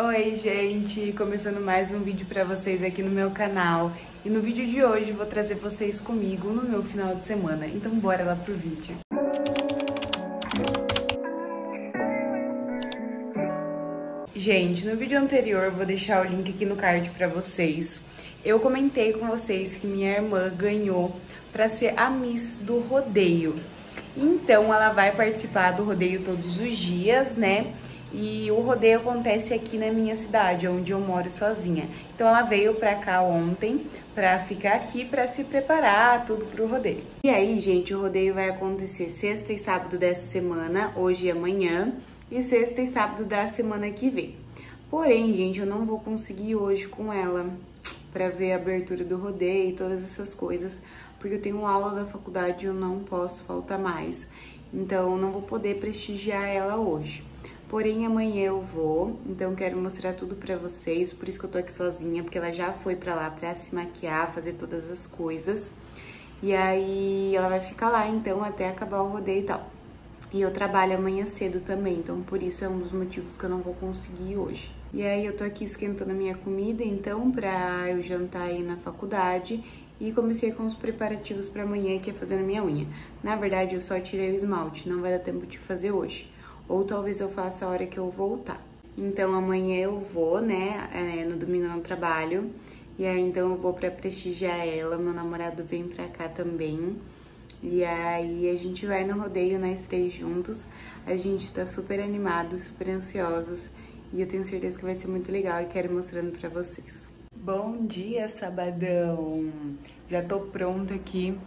Oi, gente! Começando mais um vídeo pra vocês aqui no meu canal. E no vídeo de hoje vou trazer vocês comigo no meu final de semana. Então bora lá pro vídeo. Gente, no vídeo anterior vou deixar o link aqui no card pra vocês. Eu comentei com vocês que minha irmã ganhou pra ser a Miss do rodeio. Então ela vai participar do rodeio todos os dias, né? E o rodeio acontece aqui na minha cidade, onde eu moro sozinha. Então ela veio pra cá ontem pra ficar aqui pra se preparar tudo pro rodeio. E aí, gente, o rodeio vai acontecer sexta e sábado dessa semana, hoje e amanhã, e sexta e sábado da semana que vem. Porém, gente, eu não vou conseguir hoje com ela pra ver a abertura do rodeio e todas essas coisas, porque eu tenho aula da faculdade e eu não posso faltar mais. Então, não vou poder prestigiar ela hoje. Porém, amanhã eu vou, então quero mostrar tudo pra vocês, por isso que eu tô aqui sozinha, porque ela já foi pra lá pra se maquiar, fazer todas as coisas. E aí, ela vai ficar lá, então, até acabar o rodeio e tal. E eu trabalho amanhã cedo também, então por isso é um dos motivos que eu não vou conseguir hoje. E aí, eu tô aqui esquentando a minha comida, então, pra eu jantar aí na faculdade. E comecei com os preparativos pra amanhã, que é fazendo minha unha. Na verdade, eu só tirei o esmalte, não vai dar tempo de fazer hoje ou talvez eu faça a hora que eu voltar. Então amanhã eu vou, né? É, no domingo eu não trabalho. E aí então eu vou pra prestigiar ela. Meu namorado vem pra cá também. E aí a gente vai no rodeio, nós três juntos. A gente tá super animado, super ansiosos. E eu tenho certeza que vai ser muito legal e quero ir mostrando pra vocês. Bom dia, sabadão! Já tô pronta aqui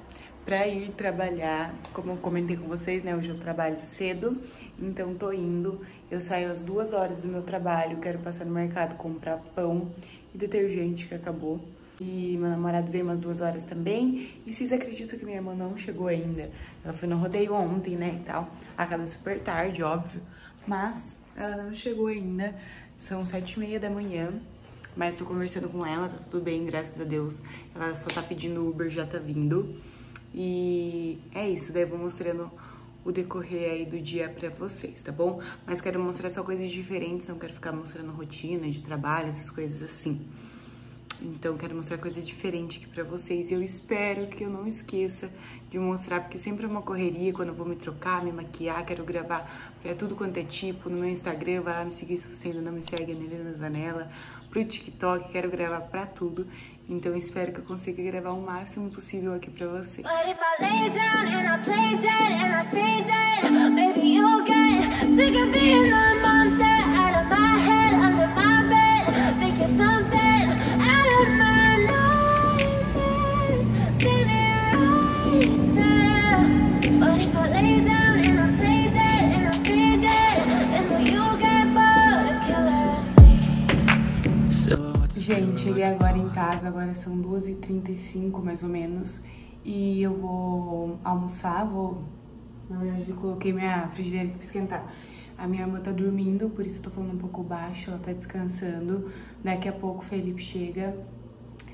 para ir trabalhar. Como eu comentei com vocês, né? Hoje eu trabalho cedo, então tô indo. Eu saio às duas horas do meu trabalho, quero passar no mercado comprar pão e detergente que acabou. E meu namorado veio umas duas horas também. E vocês acreditam que minha irmã não chegou ainda? Ela foi no rodeio ontem, né, e tal. Acaba super tarde, óbvio. Mas ela não chegou ainda. São sete e meia da manhã. Mas tô conversando com ela, tá tudo bem, graças a Deus. Ela só tá pedindo Uber, já tá vindo. E é isso, daí eu vou mostrando o decorrer aí do dia pra vocês, tá bom? Mas quero mostrar só coisas diferentes, não quero ficar mostrando rotina de trabalho, essas coisas assim. Então, quero mostrar coisa diferente aqui pra vocês. E eu espero que eu não esqueça de mostrar, porque sempre é uma correria quando eu vou me trocar, me maquiar, quero gravar pra tudo quanto é tipo. No meu Instagram, vai lá me seguir se você ainda não me segue, Anelina Zanella. Pro TikTok, quero gravar pra tudo. Então espero que eu consiga gravar o máximo possível aqui pra vocês. Gente, 2h35 mais ou menos. E eu vou almoçar, vou... Na verdade, eu coloquei minha frigideira aqui pra esquentar. A minha irmã tá dormindo, por isso eu tô falando um pouco baixo, ela tá descansando. Daqui a pouco o Felipe chega.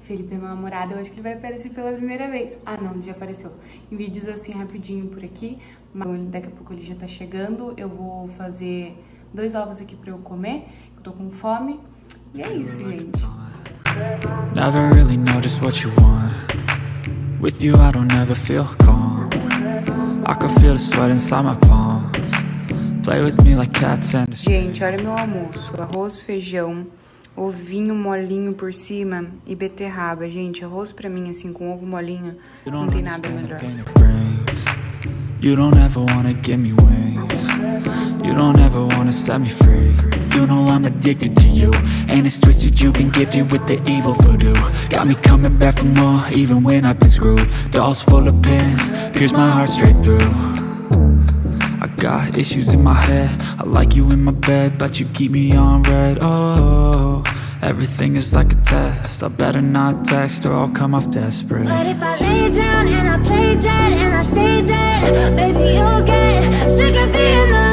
Felipe é meu namorado, eu acho que ele vai aparecer pela primeira vez. Ah, não, já apareceu. Em vídeos assim, rapidinho por aqui. Mas daqui a pouco ele já tá chegando. Eu vou fazer dois ovos aqui pra eu comer. Eu tô com fome. E é isso, gente. Never really know just what you want. With you, I don't ever feel calm. I can feel the sweat inside my palms. Play with me like cats and Gente, olha meu almoço: arroz, feijão, ovinho molinho por cima e beterraba. Gente, arroz pra mim, assim, com ovo molinho, não tem nada melhor. You don't ever wanna give me wings. You don't ever wanna set me free. You know I'm addicted to you. And it's twisted, you've been gifted with the evil voodoo. Got me coming back for more, even when I've been screwed. Dolls full of pins, pierce my heart straight through. I got issues in my head. I like you in my bed, but you keep me on red. Oh, everything is like a test. I better not text or I'll come off desperate. But if I lay down and I play dead and I stay dead Baby, you'll get sick of being the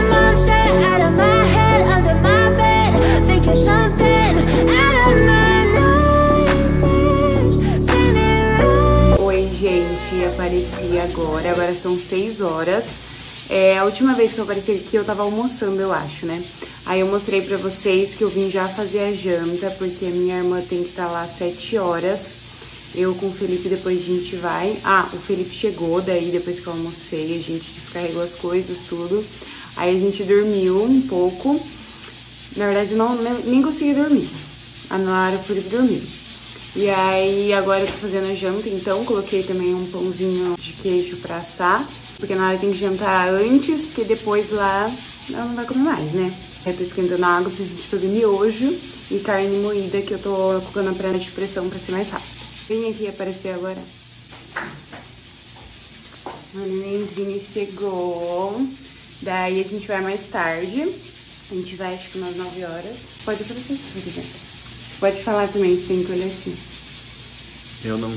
Oi, gente, apareci agora. Agora são 6 horas É, a última vez que eu apareci aqui eu tava almoçando, eu acho, né? Aí eu mostrei pra vocês que eu vim já fazer a janta, porque a minha irmã tem que estar tá lá às 7 horas. Eu com o Felipe depois a gente vai. Ah, o Felipe chegou, daí depois que eu almocei, a gente descarregou as coisas, tudo. Aí a gente dormiu um pouco. Na verdade, não, nem consegui dormir. A e o Felipe dormiram. E aí agora eu tô fazendo a janta, então coloquei também um pãozinho de queijo pra assar. Porque na hora tem que jantar antes, porque depois lá ela não vai comer mais, né? Eu tô esquentando a água pra gente fazer miojo e carne moída que eu tô colocando a panela de pressão pra ser mais rápido. Vem aqui aparecer agora. O nenenzinho chegou. Daí a gente vai mais tarde. A gente vai, acho que umas 9 horas. Pode se quiser. Pode falar também, se tem que olhar aqui. Eu não.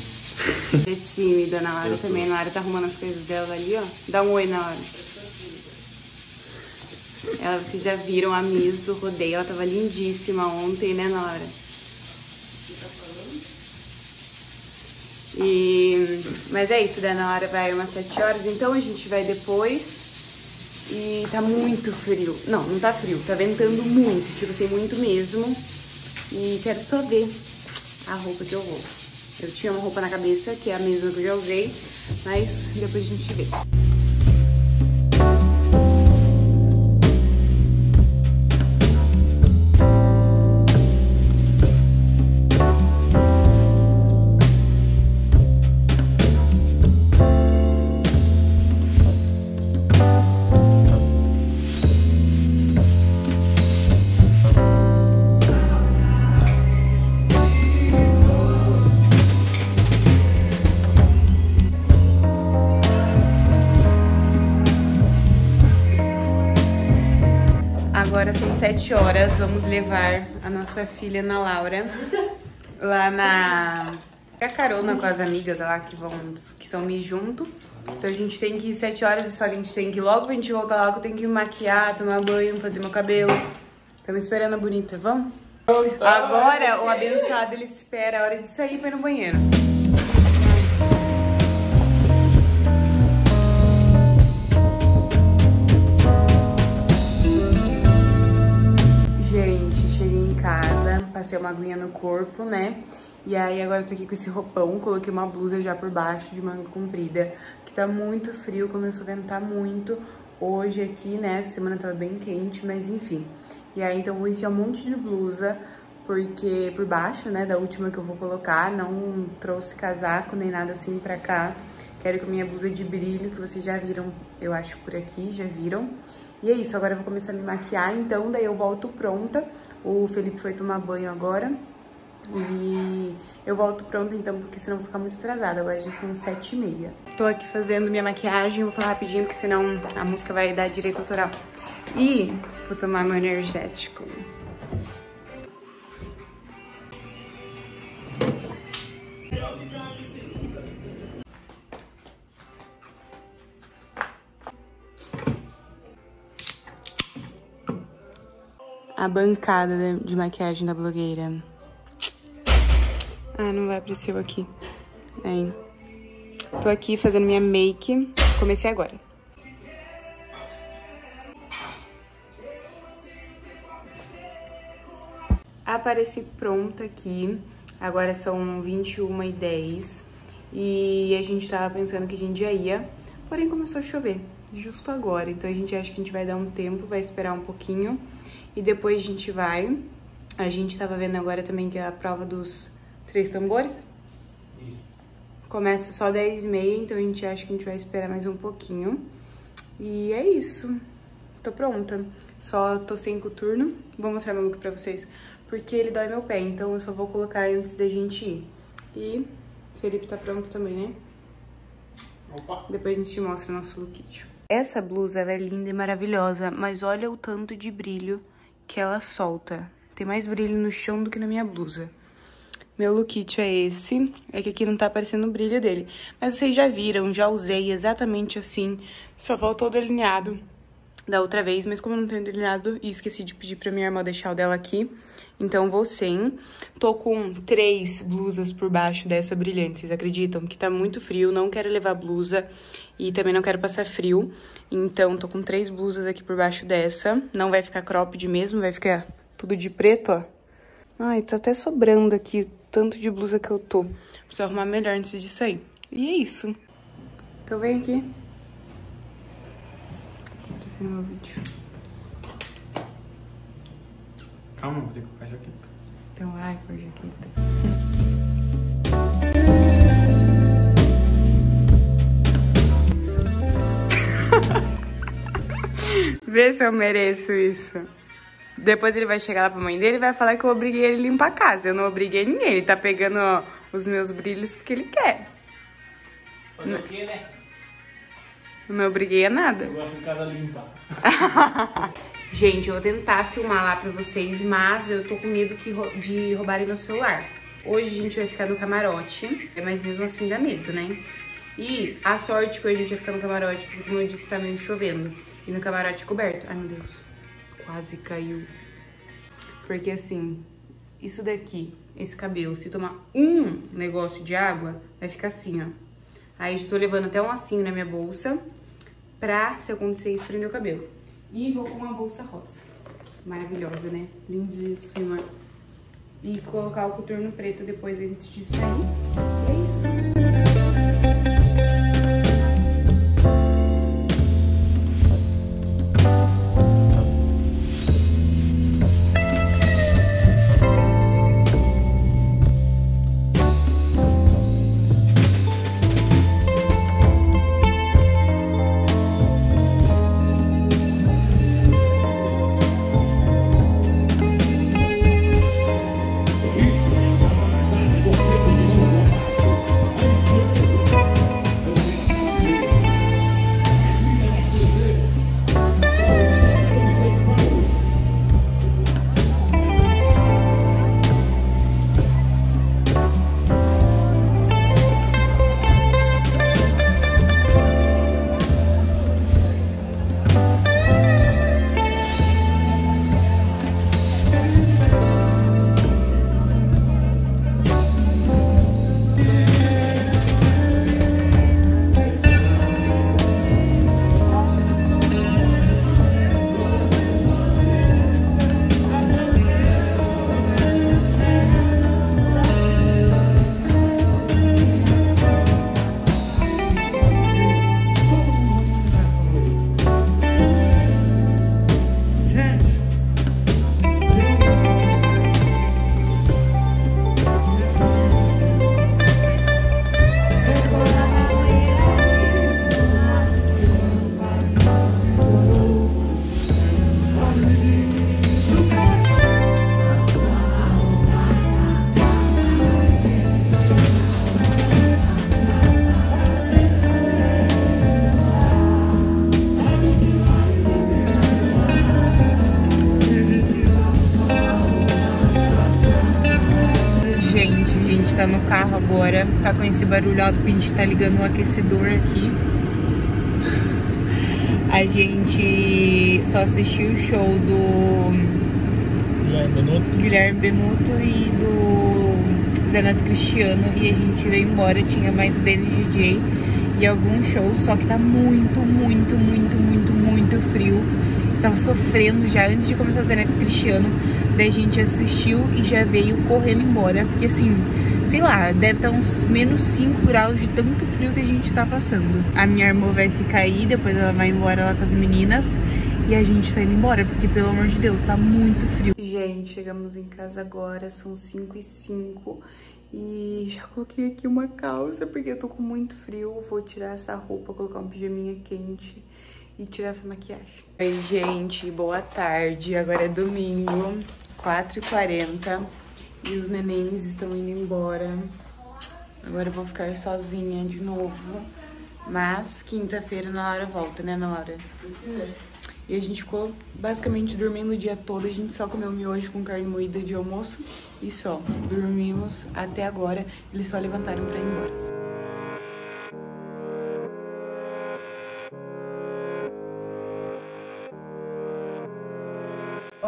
É tímida, na hora também. Na hora tá arrumando as coisas dela ali, ó. Dá um oi na hora. Ela, vocês já viram a Miss do rodeio. Ela tava lindíssima ontem, né, Nora? E, mas é isso? Na hora vai umas 7 horas, então a gente vai depois. E tá muito frio. Não, não tá frio, tá ventando muito, tipo assim, muito mesmo. E quero só ver a roupa que eu vou. Eu tinha uma roupa na cabeça, que é a mesma que eu já usei, mas depois a gente vê. Agora são sete horas, vamos levar a nossa filha Ana Laura lá na a carona com as amigas lá que vão que são me junto. Então a gente tem que ir sete horas e só a gente tem que ir logo pra gente voltar logo, tem que me maquiar, tomar banho, fazer meu cabelo. Estamos esperando a bonita, vamos? Agora o abençoado ele espera a hora de sair para ir no banheiro. Uma aguinha no corpo, né? E aí agora eu tô aqui com esse roupão, coloquei uma blusa já por baixo de manga comprida, que tá muito frio, começou a ventar muito. Hoje aqui, né, semana tava bem quente, mas enfim. E aí então eu vou enfiar um monte de blusa, porque por baixo, né, da última que eu vou colocar, não trouxe casaco nem nada assim pra cá. Quero com a minha blusa de brilho, que vocês já viram, eu acho, por aqui, já viram. E é isso, agora eu vou começar a me maquiar, então daí eu volto pronta. O Felipe foi tomar banho agora. E eu volto pronta então, porque senão vou ficar muito atrasada. Agora já são sete e meia. Tô aqui fazendo minha maquiagem, vou falar rapidinho, porque senão a música vai dar direito autoral. E vou tomar meu energético. A bancada de maquiagem da blogueira. Ah, não vai aparecer aqui. Aí. Tô aqui fazendo minha make. Comecei agora. Apareci pronta aqui. Agora são 21 e 10 e a gente tava pensando que a gente já ia, porém começou a chover justo agora. Então a gente acha que a gente vai dar um tempo, vai esperar um pouquinho e depois a gente vai. A gente tava vendo agora também que é a prova dos três tambores. Começa só 10 e meia, então a gente acha que a gente vai esperar mais um pouquinho. E é isso. Tô pronta. Só tô sem coturno. Vou mostrar meu look pra vocês. Porque ele dói meu pé, então eu só vou colocar antes da gente ir. E Felipe tá pronto também, né? Opa. Depois a gente mostra nosso look. Essa blusa é linda e maravilhosa, mas olha o tanto de brilho que ela solta. Tem mais brilho no chão do que na minha blusa. Meu look é esse, é que aqui não tá aparecendo o brilho dele. Mas vocês já viram, já usei exatamente assim, só voltou delineado. Da outra vez, mas como eu não tenho delineado e esqueci de pedir pra minha irmã deixar o dela aqui, então vou sem. Tô com três blusas por baixo dessa brilhante, vocês acreditam? Que tá muito frio, não quero levar blusa e também não quero passar frio. Então tô com três blusas aqui por baixo dessa, não vai ficar cropped mesmo, vai ficar tudo de preto, ó. Ai, tá até sobrando aqui tanto de blusa que eu tô. Preciso arrumar melhor antes de sair. E é isso. Então vem aqui. Aparecendo meu vídeo. Calma, vou ter que colocar a jaqueta. Então, ai, com a jaqueta. Vê se eu mereço isso. Depois ele vai chegar lá pra mãe dele e vai falar que eu obriguei ele a limpar a casa. Eu não obriguei ninguém. Ele tá pegando ó, os meus brilhos porque ele quer. Fazer o quê, né? Não obriguei a nada. Eu gosto de casa limpa. Gente, eu vou tentar filmar lá pra vocês, mas eu tô com medo que de roubarem meu celular. Hoje a gente vai ficar no camarote, mas mesmo assim dá medo, né? E a sorte que hoje a gente vai ficar no camarote, porque como eu disse, tá meio chovendo. E no camarote coberto. Ai, meu Deus. Quase caiu. Porque assim, isso daqui, esse cabelo, se tomar um negócio de água, vai ficar assim, ó. Aí estou levando até um lacinho na minha bolsa pra, se acontecer isso, prender o cabelo. E vou com uma bolsa rosa. Maravilhosa, né? Lindíssima. E colocar o coturno preto depois antes de sair. Tá no carro agora, tá com esse barulho alto porque a gente tá ligando o aquecedor aqui. A gente só assistiu o show do Guilherme Benuto. Guilherme Benuto e do Zé Neto Cristiano e a gente veio embora, tinha mais dele DJ e alguns shows, só que tá muito, muito, muito, muito, muito frio. Tava sofrendo já antes de começar o Zé Neto Cristiano, daí a gente assistiu e já veio correndo embora, porque assim, sei lá, deve estar uns menos 5 graus de tanto frio que a gente tá passando. A minha irmã vai ficar aí, depois ela vai embora lá com as meninas. E a gente tá indo embora, porque pelo amor de Deus, tá muito frio. Gente, chegamos em casa agora, são 5 e 5 e já coloquei aqui uma calça, porque eu tô com muito frio. Vou tirar essa roupa, colocar um pijaminha quente e tirar essa maquiagem. Oi, gente, boa tarde. Agora é domingo, 4h40 e os nenéns estão indo embora. Agora eu vou ficar sozinha de novo. Mas quinta-feira na Laura volta, né, Laura? E a gente ficou basicamente dormindo o dia todo. A gente só comeu miojo com carne moída de almoço e só. Dormimos até agora. Eles só levantaram pra ir embora.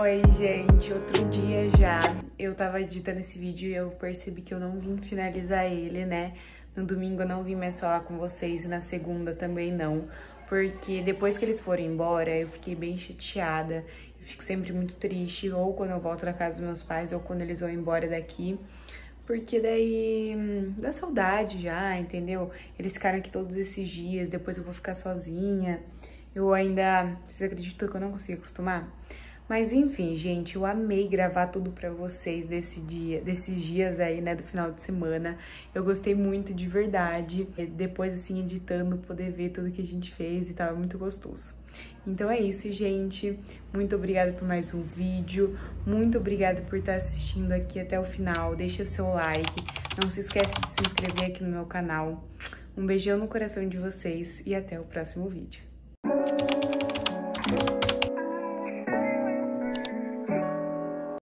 Oi, gente, outro dia já. Eu tava editando esse vídeo e eu percebi que eu não vim finalizar ele, né? No domingo eu não vim mais falar com vocês e na segunda também não. Porque depois que eles foram embora, eu fiquei bem chateada. Eu fico sempre muito triste, ou quando eu volto na casa dos meus pais, ou quando eles vão embora daqui. Porque daí hum, dá saudade já, entendeu? Eles ficaram aqui todos esses dias, depois eu vou ficar sozinha. Eu ainda. Vocês acreditam que eu não consigo acostumar? Mas enfim, gente, eu amei gravar tudo pra vocês desse dia, desses dias aí, né, do final de semana. Eu gostei muito de verdade. Depois, assim, editando, poder ver tudo que a gente fez e tava muito gostoso. Então é isso, gente. Muito obrigada por mais um vídeo. Muito obrigada por estar assistindo aqui até o final. Deixa seu like. Não se esquece de se inscrever aqui no meu canal. Um beijão no coração de vocês e até o próximo vídeo.